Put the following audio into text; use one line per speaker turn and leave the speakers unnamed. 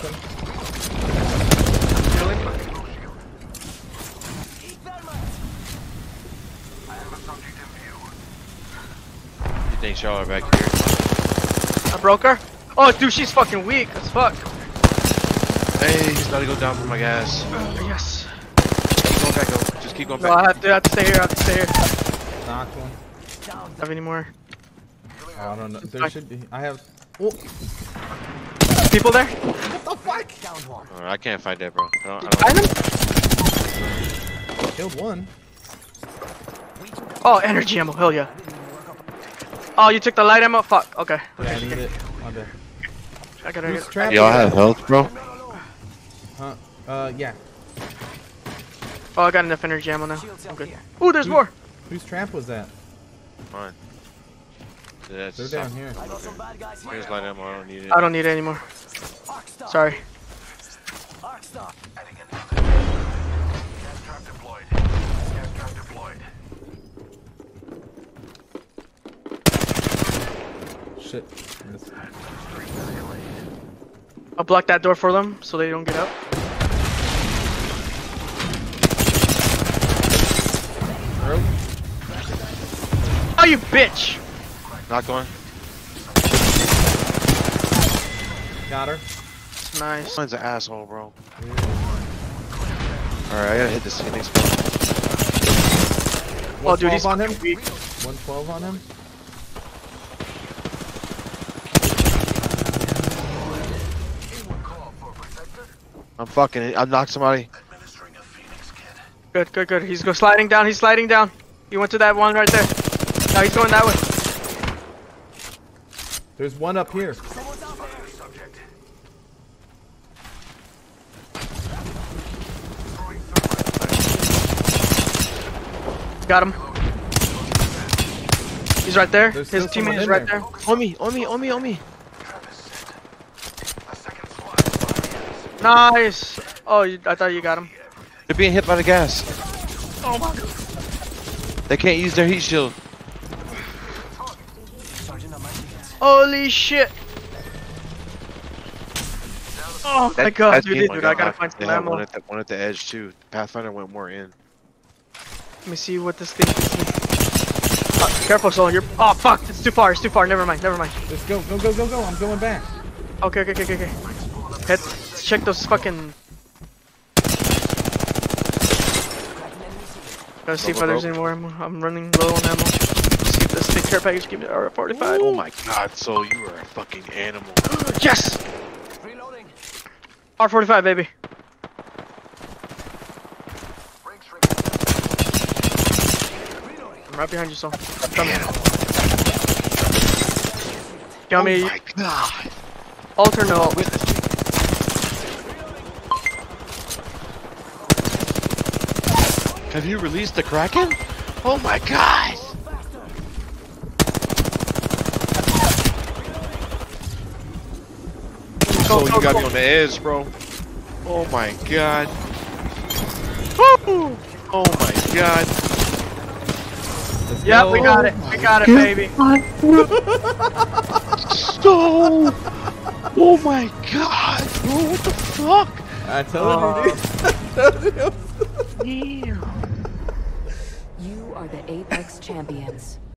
broken.
You think y'all are back here?
I broke her. Oh, dude, she's fucking weak as fuck.
Hey, he's about to go down for my gas.
Uh, yes.
Keep going back, go. Just keep going
No, I have to, I have to stay here. I have to stay here.
Knocked one.
Don't have any more
I don't know. There should be. I have. Oh,
people there? What the fuck?
Oh, I can't fight that, bro. I don't, I
Find
don't.
them?
killed one.
Oh, energy ammo. Hell yeah. Oh, you took the light ammo? Fuck. Okay.
Yeah, I
Okay.
need it. My bad.
I gotta
Who's
get?
Y'all have health, bro?
Huh? Uh, yeah.
Oh, I got enough energy ammo now. I'm good. Ooh, there's more.
Whose trap was that?
Fine. Yeah,
They're down here.
Here's light ammo. I don't need it.
I don't need it anymore. Sorry.
Shit.
I'll block that door for them so they don't get up.
Broke.
Oh, you bitch!
Knock one.
Got her.
Nice.
Mine's an asshole, bro. Alright, I gotta hit this Phoenix, bro.
Oh, dude, he's
on him. 112 on him.
I'm fucking. I knocked somebody.
Good, good, good. He's go sliding down. He's sliding down. He went to that one right there. Now he's going that way.
There's one up here.
Got him. He's right there.
There's
His
still someone
teammate is right
there.
there.
On me, on me, on me, on me.
Nice. Oh, you, I thought you got him.
They're being hit by the gas.
Oh my god.
They can't use their heat shield.
Holy shit. Oh my god,
that
dude, dude, I gotta find some ammo.
one at, the, one at the edge too. Pathfinder went more in.
Let me see what this thing is. Uh, careful, Soul. You're. Oh fuck! It's too far. It's too far. Never mind. Never mind.
Let's go, go, go, go, go. I'm going back.
Okay, okay, okay, okay. okay. Head. Check those fucking. Gotta see if
Go, go,
there's
go.
any more ammo. I'm running low on ammo. See if this thing care package give me R45.
Oh my god, so you are a fucking animal.
Yes! Reloading. R45, baby. I'm right behind you, Soul. I'm coming. Got me.
Oh my god.
Alter no.
Oh, Have you released the Kraken? Oh my god. So
go,
you got
go.
me on the edge, bro. Oh my god. Woo! Oh my god.
Let's
Yep,
go.
we got it. We got it, baby.
So. Oh my god, bro. What the fuck?
I told you, dude. I told you.
You are the Apex champions.